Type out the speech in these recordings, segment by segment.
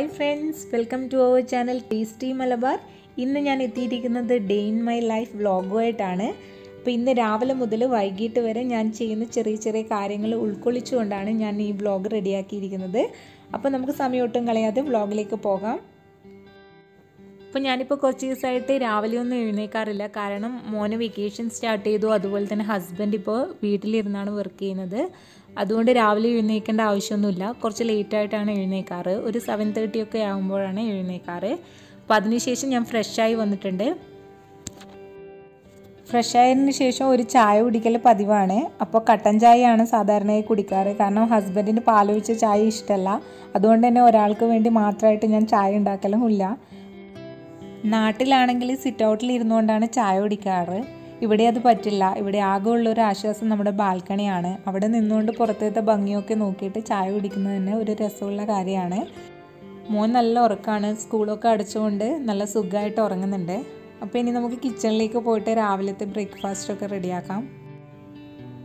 Hi friends welcome to our channel tasty Malabar. ഇന്ന് ഞാൻ എത്തിയിരിക്കുന്നത് ഡേ ഇൻ മൈ ലൈഫ് വ്ളോഗുമായിട്ടാണ്. അപ്പോൾ ഇന്ന് രാവിലെ മുതൽ വൈകിട്ട് വരെ ഞാൻ ചെയ്യുന്ന ചെറിയ ചെറിയ കാര്യങ്ങൾ ഉൾക്കൊള്ളിച്ചുകൊണ്ടാണ് ഞാൻ ഈ വ്ളോഗ് റെഡിയാക്കിയിരിക്കുന്നത്. അപ്പോൾ നമുക്ക് സമയം ഒട്ടും കളയാതെ വ്ളോഗിലേക്ക് പോകാം. അപ്പോൾ ഞാനിപ്പോൾ കുറച്ച് ദിവസമായിട്ട് രാവിലെ ഒന്നും എഴുന്നേക്കാറില്ല. കാരണം മോന് വെക്കേഷൻ സ്റ്റാർട്ട് ചെയ്തു. അതുപോലെ തന്നെ ഹസ്ബൻഡ് ഇപ്പോൾ വീട്ടിലിരുന്നാണ് വർക്ക് ചെയ്യുന്നത്. അതുകൊണ്ട് രാവിലെ എഴുന്നേൽക്കേണ്ട ആവശ്യമൊന്നുമില്ല. കുറച്ച് ലേറ്റായിട്ടാണ് എഴുന്നേക്കാറ് ഒരു സെവൻ തേർട്ടി ഒക്കെ ആകുമ്പോഴാണ് എഴുന്നേക്കാറ് അപ്പോൾ അതിനുശേഷം ഞാൻ ഫ്രഷായി വന്നിട്ടുണ്ട്. ഫ്രഷ് ആയതിന് ശേഷം ഒരു ചായ കുടിക്കൽ പതിവാണ്. അപ്പോൾ കട്ടൻ ചായയാണ് സാധാരണയായി കുടിക്കാറ്. കാരണം ഹസ്ബൻഡിന് പാലൊഴിച്ച ചായ ഇഷ്ടമല്ല അതുകൊണ്ട് തന്നെ ഒരാൾക്ക് വേണ്ടി മാത്രമായിട്ട് ഞാൻ ചായ ഉണ്ടാക്കലും ഇല്ല. നാട്ടിലാണെങ്കിൽ സിറ്റ് ഔട്ടിൽ ഇരുന്നുകൊണ്ടാണ് ചായ കുടിക്കാറ്. ഇവിടെ അത് പറ്റില്ല. ഇവിടെ ആകെ ഉള്ള ഒരു ആശ്വാസം നമ്മുടെ ബാൽക്കണിയാണ്. അവിടെ നിന്നുകൊണ്ട് പുറത്തേത്തെ ഭംഗിയൊക്കെ നോക്കിയിട്ട് ചായ കുടിക്കുന്നത് തന്നെ ഒരു രസമുള്ള കാര്യമാണ്. മോൻ നല്ല ഉറക്കമാണ് സ്കൂളൊക്കെ അടച്ചുകൊണ്ട് നല്ല സുഖമായിട്ട് ഉറങ്ങുന്നുണ്ട്. അപ്പോൾ ഇനി നമുക്ക് കിച്ചണിലേക്ക് പോയിട്ട് രാവിലത്തെ ബ്രേക്ക്ഫാസ്റ്റൊക്കെ റെഡിയാക്കാം.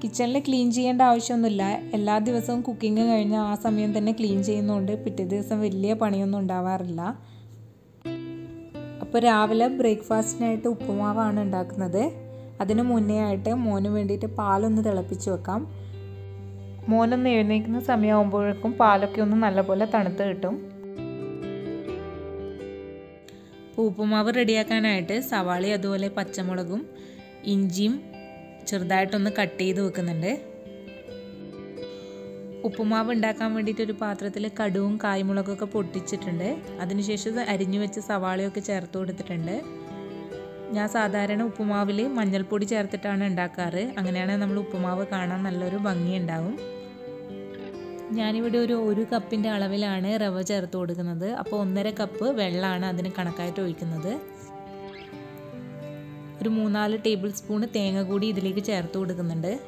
കിച്ചണിൽ ക്ലീൻ ചെയ്യേണ്ട ആവശ്യമൊന്നുമില്ല. എല്ലാ ദിവസവും കുക്കിംഗ് കഴിഞ്ഞ് ആ സമയം തന്നെ ക്ലീൻ ചെയ്യുന്നതുകൊണ്ട് പിറ്റേ ദിവസം വലിയ പണിയൊന്നും ഉണ്ടാവാറില്ല. അപ്പോൾ രാവിലെ ബ്രേക്ക്ഫാസ്റ്റിനായിട്ട് ഉപ്പുമാവാണ് ഉണ്ടാക്കുന്നത്. അതിന് മുന്നേ ആയിട്ട് മോന് വേണ്ടിയിട്ട് പാലൊന്ന് തിളപ്പിച്ച് വെക്കാം. മോനൊന്ന് എഴുന്നേൽക്കുന്ന സമയമാകുമ്പോഴേക്കും പാലൊക്കെ ഒന്ന് നല്ലപോലെ തണുത്ത് കിട്ടും. ഉപ്പുമാവ് റെഡിയാക്കാനായിട്ട് സവാളി അതുപോലെ പച്ചമുളകും ഇഞ്ചിയും ചെറുതായിട്ടൊന്ന് കട്ട് ചെയ്ത് വെക്കുന്നുണ്ട്. ഉപ്പുമാവ് ഉണ്ടാക്കാൻ വേണ്ടിയിട്ട് ഒരു പാത്രത്തിൽ കടുവും കായ്മുളകൊക്കെ പൊട്ടിച്ചിട്ടുണ്ട്. അതിനുശേഷം അരിഞ്ഞു വെച്ച് സവാളയൊക്കെ ചേർത്ത് കൊടുത്തിട്ടുണ്ട്. ഞാൻ സാധാരണ ഉപ്പുമാവിൽ മഞ്ഞൾപ്പൊടി ചേർത്തിട്ടാണ് ഉണ്ടാക്കാറ്. അങ്ങനെയാണ് നമ്മൾ ഉപ്പുമാവ് കാണാൻ നല്ലൊരു ഭംഗി ഉണ്ടാവും ഞാനിവിടെ ഒരു ഒരു കപ്പിന്റെ അളവിലാണ് റവ ചേർത്ത് കൊടുക്കുന്നത്. അപ്പോൾ ഒന്നര കപ്പ് വെള്ളമാണ് അതിന് കണക്കായിട്ട് ഒഴിക്കുന്നത്. ഒരു മൂന്നാൽ ടേബിൾ സ്പൂണ് തേങ്ങ കൂടി ഇതിലേക്ക് ചേർത്ത് കൊടുക്കുന്നുണ്ട്.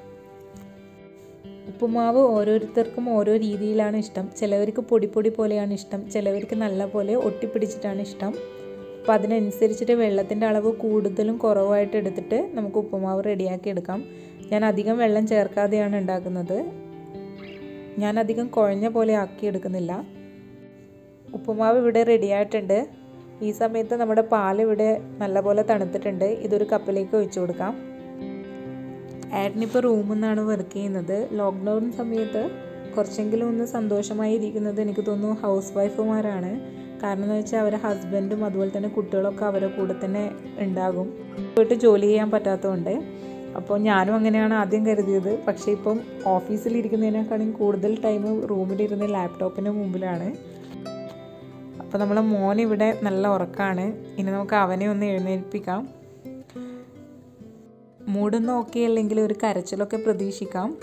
ഉപ്പുമാവ് ഓരോരുത്തർക്കും ഓരോ രീതിയിലാണ് ഇഷ്ടം. ചിലവർക്ക് പൊടി പൊടി പോലെയാണ് ഇഷ്ടം. ചിലവർക്ക് നല്ല പോലെ ഒട്ടിപ്പിടിച്ചിട്ടാണ് ഇഷ്ടം. അപ്പോൾ അതിനനുസരിച്ചിട്ട് വെള്ളത്തിന്റെ അളവ് കൂടുതലും കുറവായിട്ട് എടുത്തിട്ട് നമുക്ക് ഉപ്പുമാവ് റെഡിയാക്കി എടുക്കാം. ഞാൻ അധികം വെള്ളം ചേർക്കാതെയാണ് ഉണ്ടാക്കുന്നത്. ഞാൻ അധികം കുഴഞ്ഞ പോലെ ആക്കി എടുക്കുന്നില്ല. ഉപ്പുമാവ് ഇവിടെ റെഡിയായിട്ടുണ്ട് ഈ സമയത്ത് നമ്മുടെ പാൽ ഇവിടെ നല്ലപോലെ തണുത്തിട്ടുണ്ട്. ഇതൊരു കപ്പിലേക്ക് ഒഴിച്ചു കൊടുക്കാം. ഏട്ടനിപ്പോൾ റൂമിൽ നിന്നാണ് വർക്ക് ചെയ്യുന്നത്. ലോക്ക്ഡൗൺ സമയത്ത് കുറച്ചെങ്കിലും ഒന്ന് സന്തോഷമായി ഇരിക്കുന്നത് എനിക്ക് തോന്നുന്നു ഹൗസ് വൈഫുമാരാണ്. കാരണം എന്ന് വെച്ചാൽ അവരെ ഹസ്ബൻഡും അതുപോലെ തന്നെ കുട്ടികളൊക്കെ അവരുടെ കൂടെ തന്നെ ഉണ്ടാകും. പോയിട്ട് ജോലി ചെയ്യാൻ പറ്റാത്തതുകൊണ്ട്. അപ്പോൾ ഞാനും അങ്ങനെയാണ് ആദ്യം കരുതിയത്. പക്ഷേ ഇപ്പം ഓഫീസിലിരിക്കുന്നതിനേക്കാളും കൂടുതൽ ടൈം റൂമിലിരുന്ന് ലാപ്ടോപ്പിന് മുമ്പിലാണ്. അപ്പോൾ നമ്മളെ മോൻ ഇവിടെ നല്ല ഉറക്കാണ്. ഇനി നമുക്ക് അവനെ ഒന്ന് എഴുന്നേൽപ്പിക്കാം. മൂടൊന്നും ഓക്കെ അല്ലെങ്കിൽ ഒരു കരച്ചിലൊക്കെ പ്രതീക്ഷിക്കാം.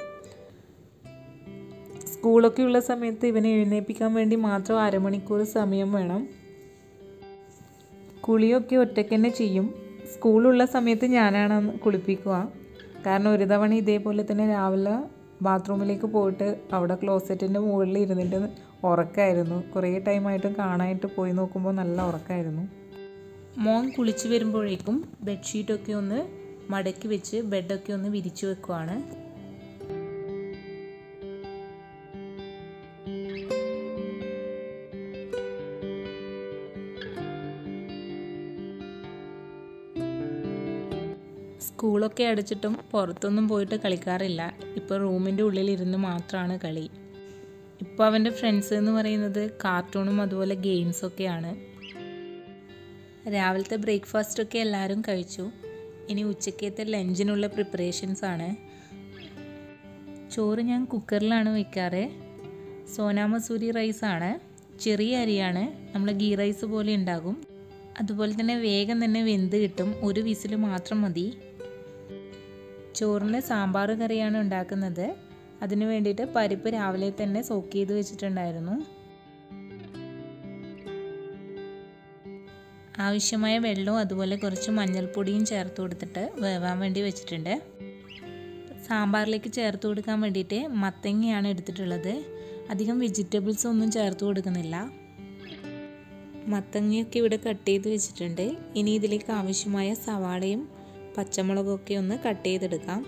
സ്കൂളൊക്കെ ഉള്ള സമയത്ത് ഇവനെ എഴുന്നേൽപ്പിക്കാൻ വേണ്ടി മാത്രം അരമണിക്കൂർ സമയം വേണം. കുളിയൊക്കെ ഒറ്റയ്ക്ക് തന്നെ ചെയ്യും. സ്കൂളുള്ള സമയത്ത് ഞാനാണ് കുളിപ്പിക്കുക. കാരണം ഒരു തവണ ഇതേപോലെ തന്നെ രാവിലെ ബാത്റൂമിലേക്ക് പോയിട്ട് അവിടെ ക്ലോസറ്റിന്റെ മുകളിൽ ഇരുന്നിട്ട് ഉറക്കായിരുന്നു. കുറേ ടൈമായിട്ടും കാണാനായിട്ട് പോയി നോക്കുമ്പോൾ നല്ല ഉറക്കായിരുന്നു. മോൻ കുളിച്ച് വരുമ്പോഴേക്കും ബെഡ്ഷീറ്റൊക്കെ ഒന്ന് മടക്കി വെച്ച് ബെഡൊക്കെ ഒന്ന് വിരിച്ചു വെക്കുവാണ്. സ്കൂളൊക്കെ അടച്ചിട്ടും പുറത്തൊന്നും പോയിട്ട് കളിക്കാറില്ല. ഇപ്പോൾ റൂമിന്റെ ഉള്ളിലിരുന്ന് മാത്രമാണ് കളി. ഇപ്പോൾ അവന്റെ ഫ്രണ്ട്സ് എന്ന് പറയുന്നത് കാർട്ടൂണും അതുപോലെ ഗെയിംസൊക്കെയാണ് രാവിലത്തെ ബ്രേക്ക്ഫാസ്റ്റൊക്കെ എല്ലാവരും കഴിച്ചു. ഇനി ഉച്ചക്കത്തെ ലഞ്ചിനുള്ള പ്രിപ്പറേഷൻസ് ആണ്. ചോറ് ഞാൻ കുക്കറിലാണ് വയ്ക്കാറ് സോനാമസൂരി റൈസാണ് ചെറിയ അരിയാണ്. നമ്മൾ ഗീ റൈസ് പോലെ ഉണ്ടാകും. അതുപോലെ തന്നെ വേഗം തന്നെ വെന്ത് കിട്ടും. ഒരു വിസിൽ മാത്രം മതി. ചോറിന് സാമ്പാർ കറിയാണ് ഉണ്ടാക്കുന്നത്. അതിന് വേണ്ടിയിട്ട് പരിപ്പ് രാവിലെ തന്നെ സോക്ക് ചെയ്ത് വെച്ചിട്ടുണ്ടായിരുന്നു. ആവശ്യമായ വെള്ളവും അതുപോലെ കുറച്ച് മഞ്ഞൾപ്പൊടിയും ചേർത്ത് കൊടുത്തിട്ട് വേവാൻ വേണ്ടി വെച്ചിട്ടുണ്ട്. സാമ്പാറിലേക്ക് ചേർത്ത് കൊടുക്കാൻ വേണ്ടിയിട്ട് മത്തങ്ങയാണ് എടുത്തിട്ടുള്ളത്. അധികം വെജിറ്റബിൾസ് ഒന്നും ചേർത്ത് കൊടുക്കുന്നില്ല. മത്തങ്ങയൊക്കെ ഇവിടെ കട്ട് ചെയ്ത് വെച്ചിട്ടുണ്ട്. ഇനി ഇതിലേക്ക് ആവശ്യമായ സവാളയും പച്ചമുളകൊക്കെ ഒന്ന് കട്ട് ചെയ്തെടുക്കാം.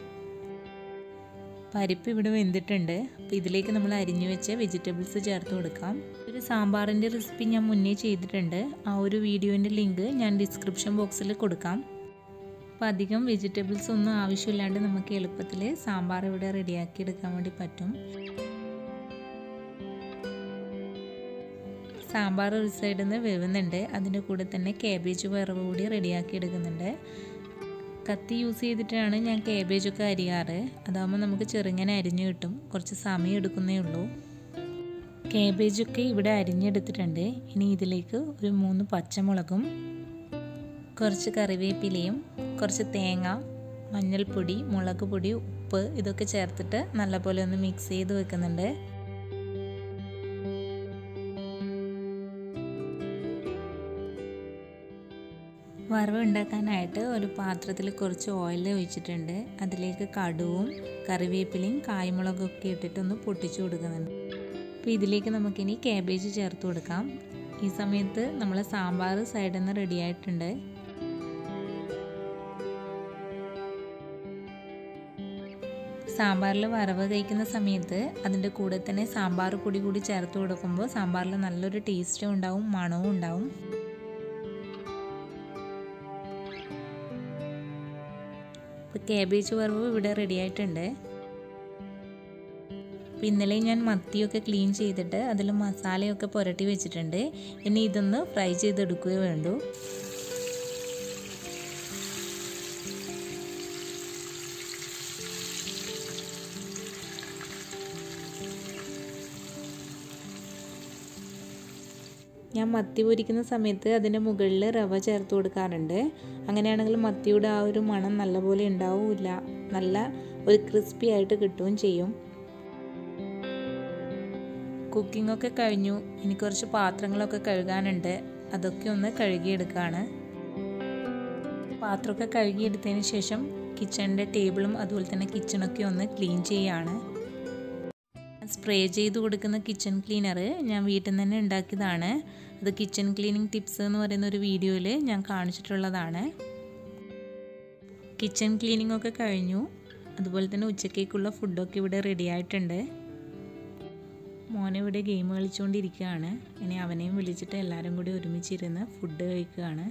പരിപ്പ് ഇവിടെ വെന്തിട്ടുണ്ട്. അപ്പോൾ ഇതിലേക്ക് നമ്മൾ അരിഞ്ഞു വെച്ച വെജിറ്റബിൾസ് ചേർത്ത് കൊടുക്കാം. ഒരു സാമ്പാറിന്റെ റെസിപ്പി ഞാൻ മുന്നേ ചെയ്തിട്ടുണ്ട്. ആ ഒരു വീഡിയോന്റെ ലിങ്ക് ഞാൻ ഡിസ്ക്രിപ്ഷൻ ബോക്സിൽ കൊടുക്കാം. അപ്പോൾ അധികം വെജിറ്റബിൾസ് ഒന്നും ആവശ്യമില്ലാണ്ട് നമുക്ക് എളുപ്പത്തിൽ സാമ്പാർ ഇവിടെ റെഡിയാക്കി എടുക്കാൻ വേണ്ടി പറ്റും. സാമ്പാർ ഒരു സൈഡിൽ നിന്ന് വേവുന്നുണ്ട്. അതിന്റെ കൂടെ തന്നെ കാബേജ് വറവ് കൂടി റെഡിയാക്കി എടുക്കുന്നുണ്ട്. കത്തി യൂസ് ചെയ്തിട്ടാണ് ഞാൻ കാബേജൊക്കെ അരിയാറ്. അതാകുമ്പോൾ നമുക്ക് ചെറുങ്ങനെ അരിഞ്ഞു കിട്ടും. കുറച്ച് സമയം എടുക്കുന്നേ ഉള്ളൂ. കാബേജൊക്കെ ഇവിടെ അരിഞ്ഞെടുത്തിട്ടുണ്ട്. ഇനി ഇതിലേക്ക് ഒരു മൂന്ന് പച്ചമുളകും കുറച്ച് കറിവേപ്പിലയും കുറച്ച് തേങ്ങ മഞ്ഞൾപ്പൊടി മുളക് പൊടി ഉപ്പ് ഇതൊക്കെ ചേർത്തിട്ട് നല്ലപോലെ ഒന്ന് മിക്സ് ചെയ്ത് വെക്കുന്നുണ്ട്. വറവ് ഉണ്ടാക്കാനായിട്ട് ഒരു പാത്രത്തിൽ കുറച്ച് ഓയിൽ ഒഴിച്ചിട്ടുണ്ട്. അതിലേക്ക് കടുവും കറിവേപ്പിലയും കായ്മുളകൊക്കെ ഇട്ടിട്ട് ഇട്ടിട്ടൊന്ന് പൊട്ടിച്ചു കൊടുക്കുന്നുണ്ട്. അപ്പോൾ ഇതിലേക്ക് നമുക്കിനി കാബേജ് ചേർത്ത് കൊടുക്കാം. ഈ സമയത്ത് നമ്മൾ സാമ്പാർ സൈഡിൽ നിന്ന് റെഡി ആയിട്ടുണ്ട്. സാമ്പാറിൽ വറവ് കഴിക്കുന്ന സമയത്ത് അതിന്റെ കൂടെ തന്നെ സാമ്പാർ പൊടി കൂടി ചേർത്ത് കൊടുക്കുമ്പോൾ സാമ്പാറിൽ നല്ലൊരു ടേസ്റ്റും ഉണ്ടാവും മണവും ഉണ്ടാവും. കാബേജ് വറവ് ഇവിടെ റെഡി ആയിട്ടുണ്ട്. അപ്പോൾ ഇന്നലെ ഞാൻ മത്തിയൊക്കെ ക്ലീൻ ചെയ്തിട്ട് അതിൽ മസാലയൊക്കെ പുരട്ടി വെച്ചിട്ടുണ്ട്. ഇനി ഇതൊന്ന് ഫ്രൈ ചെയ്തെടുക്കുകയേ വേണ്ടൂ. ഞാൻ മത്തി പൊരിക്കുന്ന സമയത്ത് അതിന്റെ മുകളിൽ റവ ചേർത്ത് കൊടുക്കാറുണ്ട്. അങ്ങനെയാണെങ്കിൽ മത്തിയുടെ ആ ഒരു മണം നല്ലപോലെ ഉണ്ടാവില്ല. നല്ല ഒരു ക്രിസ്പി ആയിട്ട് കിട്ടുകയും ചെയ്യും. കുക്കിംഗ് ഒക്കെ കഴിഞ്ഞു. ഇനി കുറച്ച് പാത്രങ്ങളൊക്കെ കഴുകാനുണ്ട്. അതൊക്കെ ഒന്ന് കഴുകിയെടുക്കുകയാണ് പാത്രമൊക്കെ കഴുകിയെടുത്തതിന് ശേഷം കിച്ചണിന്റെ ടേബിളും അതുപോലെ തന്നെ കിച്ചണൊക്കെ ഒന്ന് ക്ലീൻ ചെയ്യുകയാണ് സ്പ്രേ ചെയ്ത് കൊടുക്കുന്ന കിച്ചൺ ക്ലീനർ ഞാൻ വീട്ടിൽ നിന്ന് തന്നെ ഉണ്ടാക്കിയതാണ്. അത് കിച്ചൺ ക്ലീനിങ് ടിപ്സ് എന്ന് പറയുന്ന ഒരു വീഡിയോയിൽ ഞാൻ കാണിച്ചിട്ടുള്ളതാണ്. കിച്ചൺ ക്ലീനിങ് ഒക്കെ കഴിഞ്ഞു. അതുപോലെ തന്നെ ഉച്ചക്കേക്കുള്ള ഫുഡൊക്കെ ഇവിടെ റെഡി ആയിട്ടുണ്ട്. മോനെ ഇവിടെ ഗെയിം കളിച്ചുകൊണ്ടിരിക്കുകയാണ് ഇനി അവനെയും വിളിച്ചിട്ട് എല്ലാവരും കൂടി ഒരുമിച്ചിരുന്ന് ഫുഡ് കഴിക്കുകയാണ്.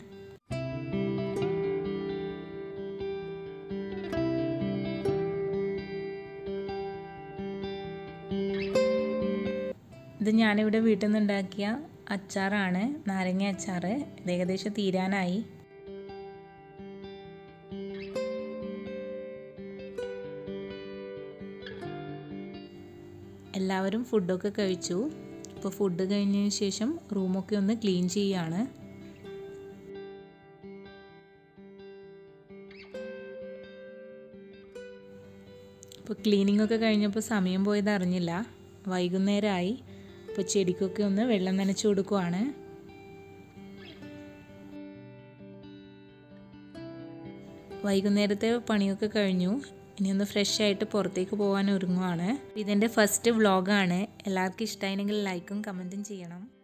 ഇത് ഞാനിവിടെ വീട്ടിൽ നിന്ന് ഉണ്ടാക്കിയ അച്ചാറാണ് നാരങ്ങ അച്ചാറ്. ഇത് ഏകദേശം തീരാനായി. എല്ലാവരും ഫുഡൊക്കെ കഴിച്ചു. ഇപ്പോൾ ഫുഡ് കഴിഞ്ഞതിന് ശേഷം റൂമൊക്കെ ഒന്ന് ക്ലീൻ ചെയ്യുകയാണ് ഇപ്പോൾ ക്ലീനിങ് ഒക്കെ കഴിഞ്ഞപ്പോൾ സമയം പോയത് അറിഞ്ഞില്ല. വൈകുന്നേരമായി അപ്പോൾ ചെടിക്കൊക്കെ ഒന്ന് വെള്ളം നനച്ചു കൊടുക്കുവാണ്. വൈകുന്നേരത്തെ പണിയൊക്കെ കഴിഞ്ഞു. ഇനി ഒന്ന് ഫ്രഷ് ആയിട്ട് പുറത്തേക്ക് പോകാൻ ഒരുങ്ങുവാണ്. ഇതെന്റെ ഫസ്റ്റ് വ്ളോഗാണ് എല്ലാവർക്കും ഇഷ്ടമായിരുന്നെങ്കിൽ ലൈക്കും കമന്റും ചെയ്യണം.